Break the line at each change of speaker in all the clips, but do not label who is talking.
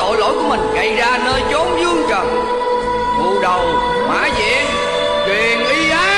tội lỗi của mình Gây ra nơi chốn dương trần. Thu đầu, Mã diện Truyền y ái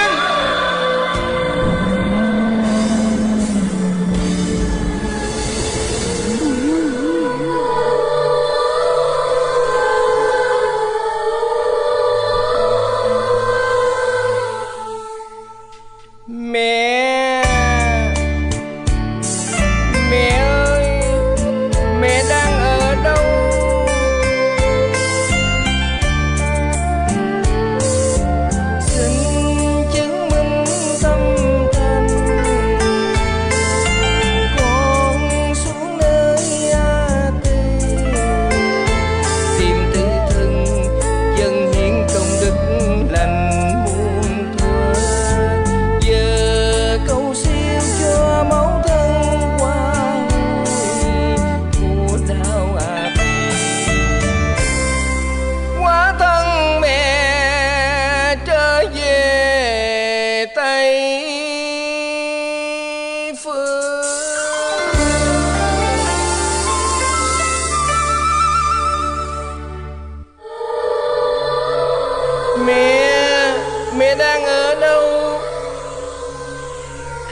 mẹ mẹ đang ở đâu?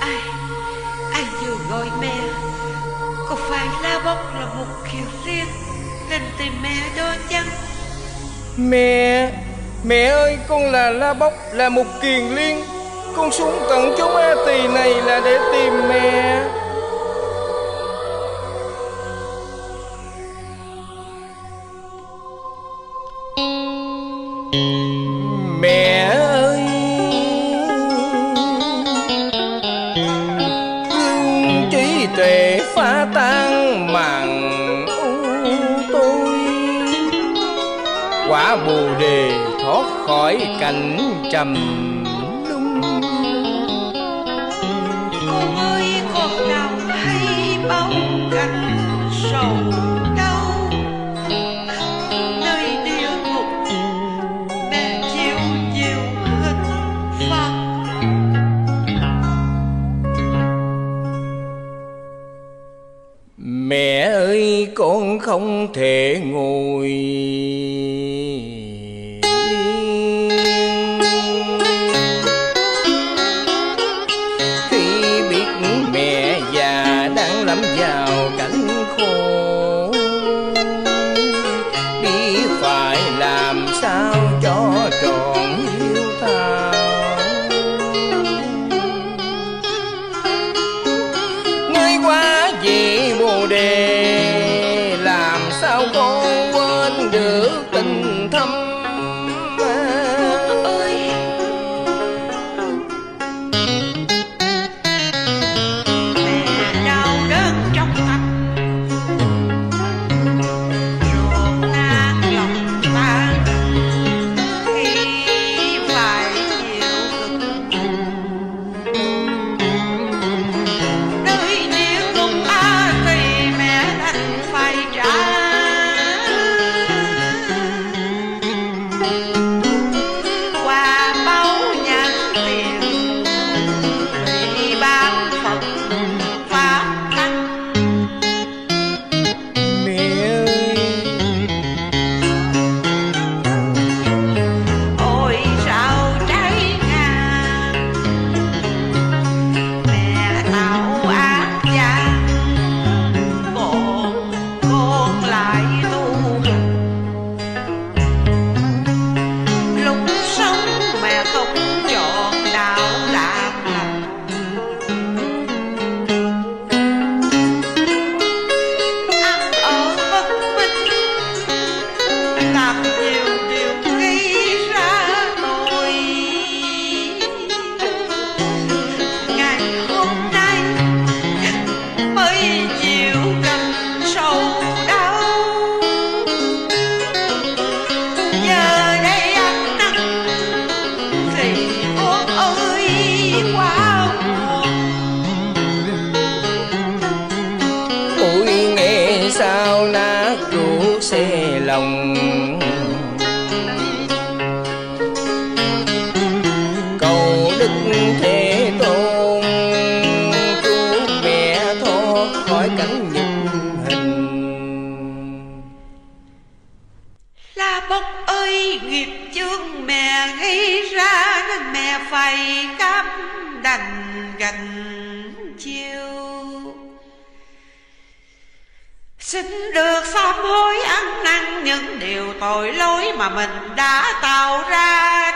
Ai Ai vừa gọi mẹ? Có phải La Bốc là một kiều liên Lên tìm mẹ đó chăng?
Mẹ, mẹ ơi con là La Bốc, là một kiền liên. Con xuống tận chốn A Tỳ này là để tìm Mẹ tan màn u tôi quả bồ đề thoát khỏi cảnh trầm.
Con
không thể ngồi.
Xin được sám hối ăn năn những điều tội lỗi mà mình đã tạo ra.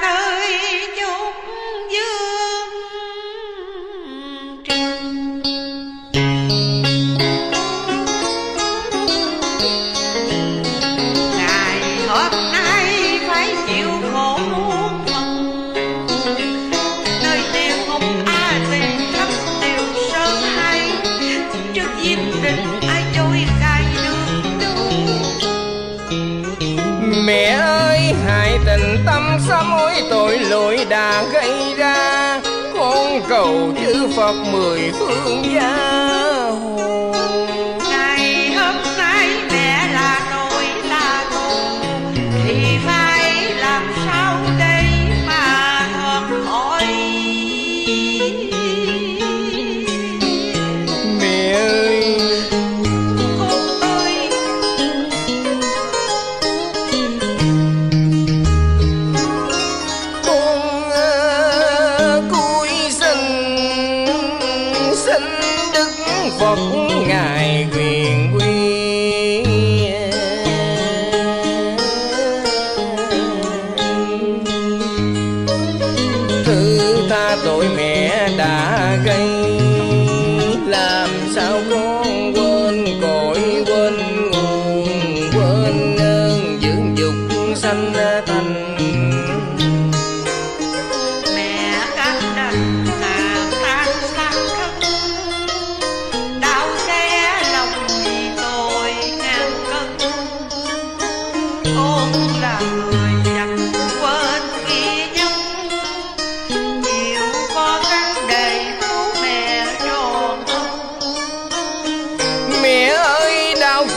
Đã gây ra Con cầu chư Phật mười phương gia.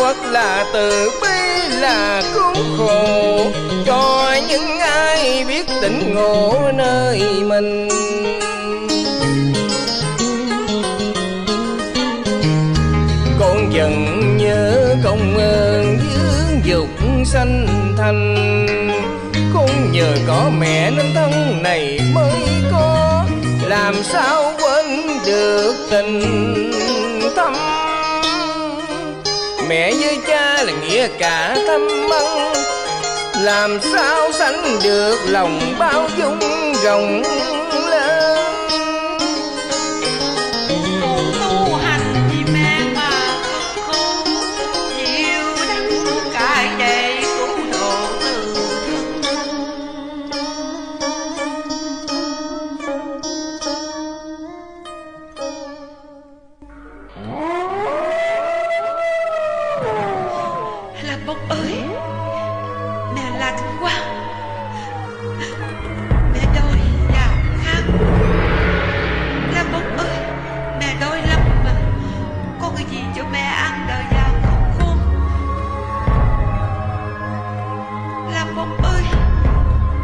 Phật
là
từ bi là cứu khổ. Cho những ai biết tỉnh ngộ nơi mình. Con dần nhớ công ơn dưỡng dục sanh thành. Con nhờ có mẹ nên thân này mới có. Làm sao quên được tình? Mẹ với cha là nghĩa cả thâm ân. Làm sao sánh được lòng bao dung rộng?
Cái gì cho mẹ ăn đời khôn ơi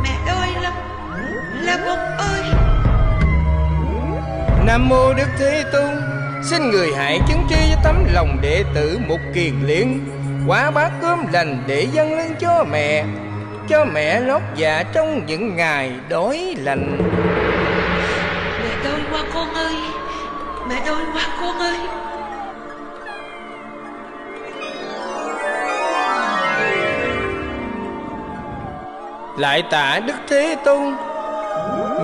mẹ đôi lắm là bốc ơi.
Nam mô Đức Thế Tôn Xin người hãy chứng tri với tấm lòng đệ tử một kiền liên. Quá bát cơm lành để dâng lên cho mẹ Cho mẹ lót dạ trong những ngày đói lạnh
mẹ đôi qua con ơi mẹ đôi qua con ơi
Lại tạ Đức Thế Tôn.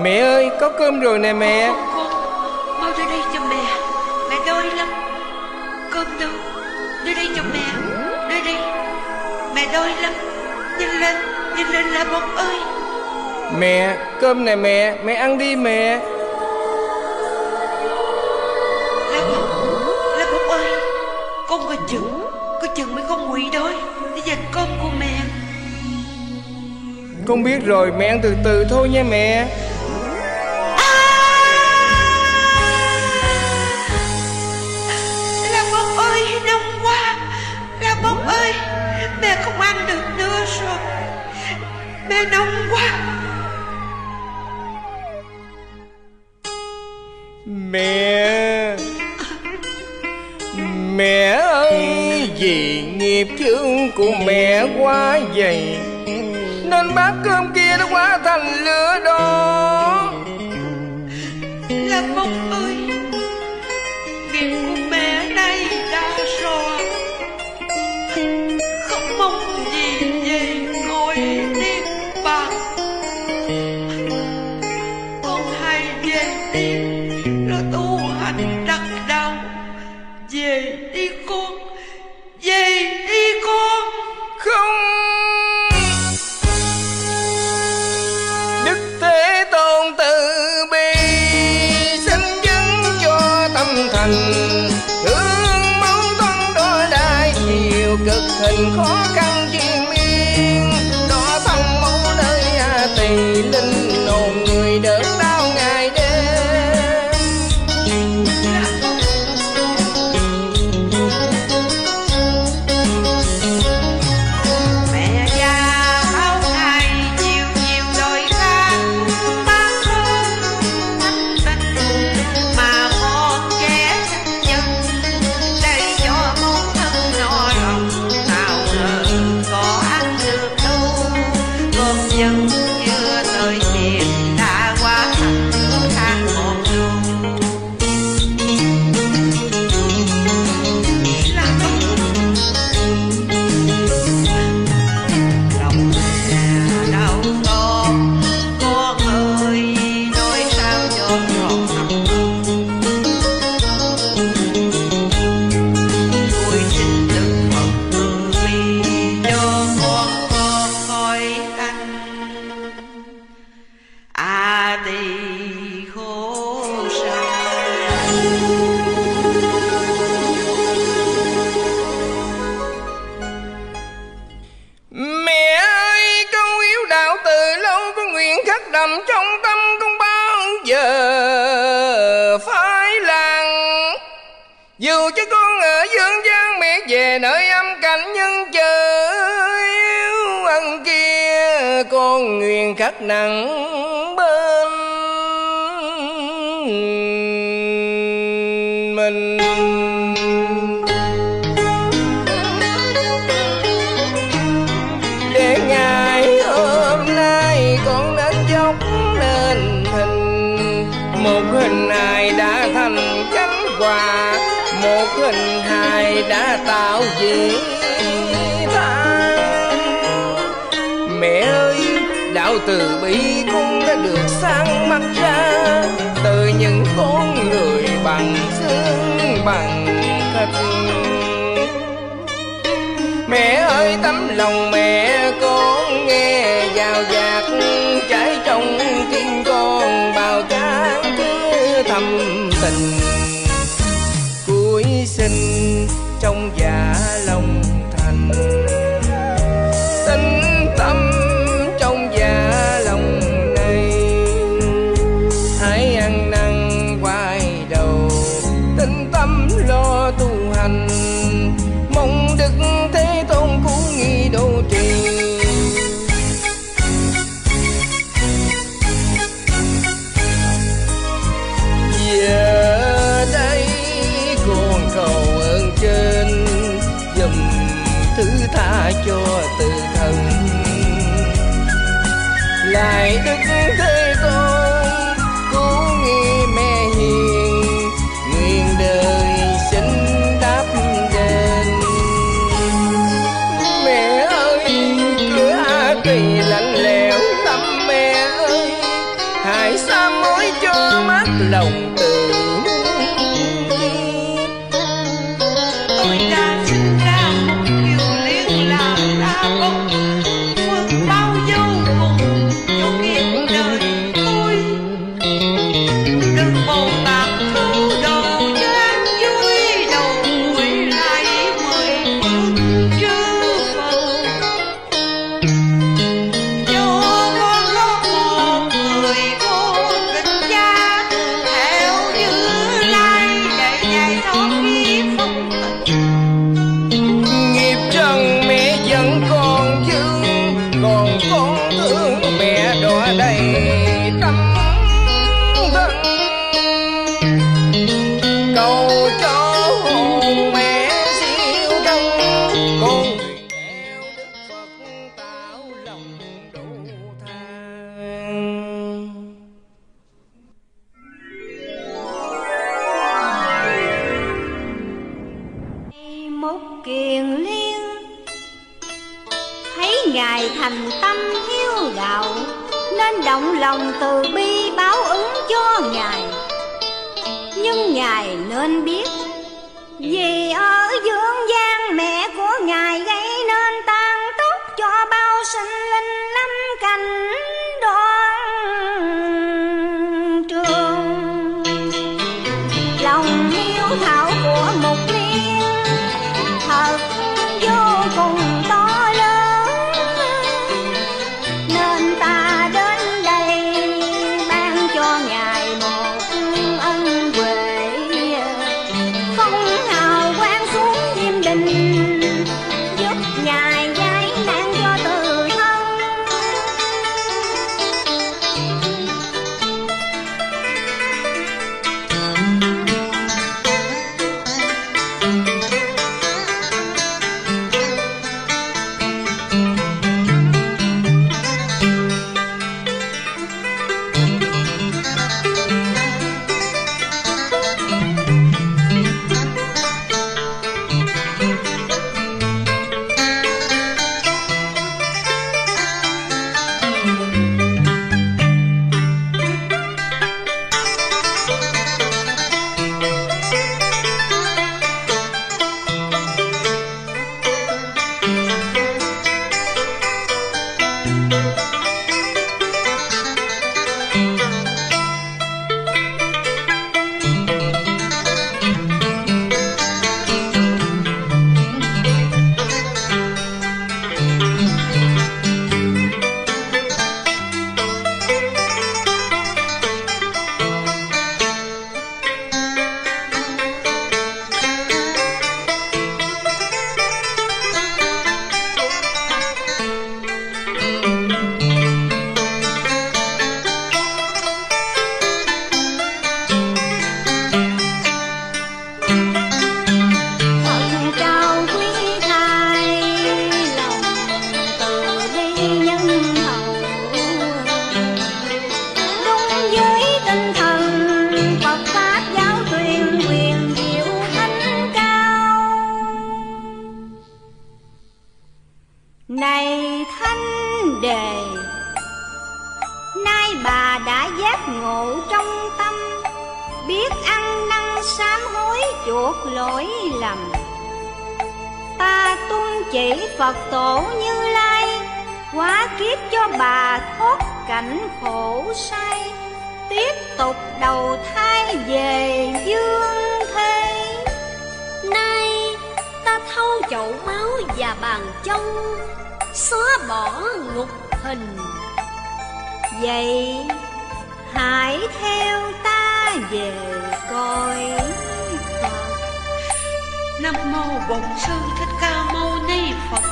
Mẹ ơi có cơm rồi nè mẹ.
Con con mau ra đây cho mẹ. Mẹ đôi lắm. Cơm đâu? Đưa đây cho mẹ. Đưa đây. Mẹ đôi lắm. Nhanh lên nhanh lên là bông ơi.
Mẹ cơm nè mẹ. Mẹ ăn đi mẹ.
Là bông là bông ơi. Con coi chừng coi chừng mấy con quỷ đói. Để giành cơm
con biết rồi mẹ ăn từ từ thôi nha mẹ.
Mẹ nóng quá.
Mẹ. Mẹ ơi Vì nghiệp chướng của mẹ quá dày trên bát cơm kia đã quá thành lửa đỏ
là mông ơi việc của mẹ nay đã rõ không mong gì về ngồi niết bạc. con hay về tiếp rồi tu hành đắc
đau về Encontra. nặng bên mình. Để ngày hôm nay con đến dốc nên hình một hình hài đã thành cánh quà, một hình hài đã tạo gì ta mẹ ơi đạo từ bi cũng đã được sáng mắt ra. Từ những con người bằng xương, bằng thịt. Mẹ ơi, tấm lòng mẹ
No. Phật
tổ như lai, hóa kiếp cho bà thoát cảnh khổ say, tiếp tục đầu thai về dương thế
Nay ta thâu chậu máu và bàn châu Xóa bỏ ngục hình.
Vậy hãy theo ta về coi Phật.
Nam mô Bổn Sư Thích Ca Phật.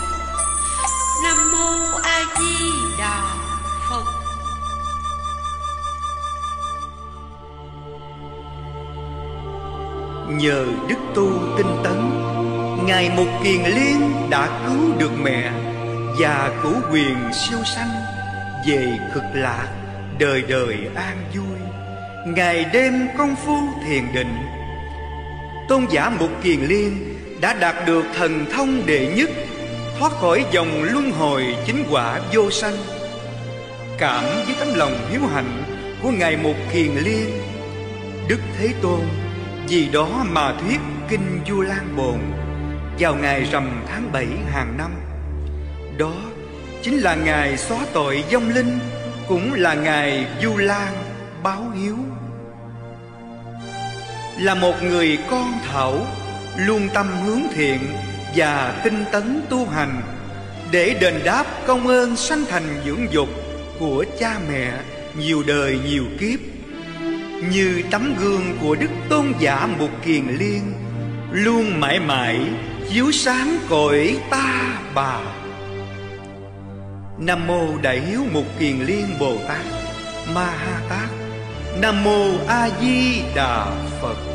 Nam mô A Di Đà Phật.
Nhờ đức tu tinh tấn, Ngài Một Kiền Liên đã cứu được mẹ Và cửu quyền siêu sanh Về cực lạc, đời đời an vui Ngày đêm công phu thiền định Tôn giả Một Kiền Liên đã đạt được thần thông đệ nhất Thoát khỏi dòng luân hồi chính quả vô sanh Cảm với tấm lòng hiếu hạnh của Ngài Một Kiền Liên Đức Thế Tôn vì đó mà thuyết kinh du Lan Bồn vào ngày rằm tháng bảy hàng năm. Đó chính là ngày xóa tội vong linh, cũng là ngày du Lan báo hiếu. Là một người con thảo, luôn tâm hướng thiện và tinh tấn tu hành, để đền đáp công ơn sanh thành dưỡng dục của cha mẹ nhiều đời nhiều kiếp. Như tấm gương của đức tôn giả mục kiền liên, luôn mãi mãi chiếu sáng cõi ta bà. Nam mô đại hiếu mục kiền liên bồ tát ma ha tát. Nam mô a di đà phật.